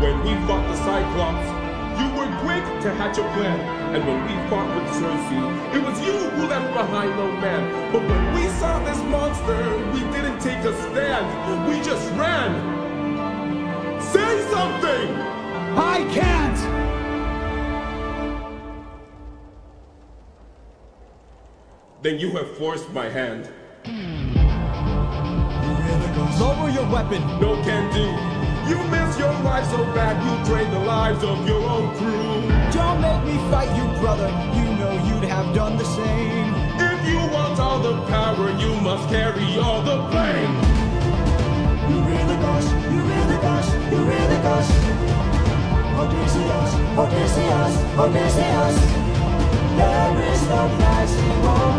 When we fought the Cyclops, you were quick to hatch a plan. And when we fought with Circe, it was you who left behind no man. But when we saw this monster, we didn't take a stand. We just ran. Say something! I can't! Then you have forced my hand. Lower your weapon! No can do. You miss your life so bad you trade the lives of your own crew. Don't make me fight you, brother. You know you'd have done the same. If you want all the power, you must carry all the blame. You really gosh, you really gosh, you really gosh. Odysseus, oh, Odysseus, oh, Odysseus. Oh, there is no price he won't.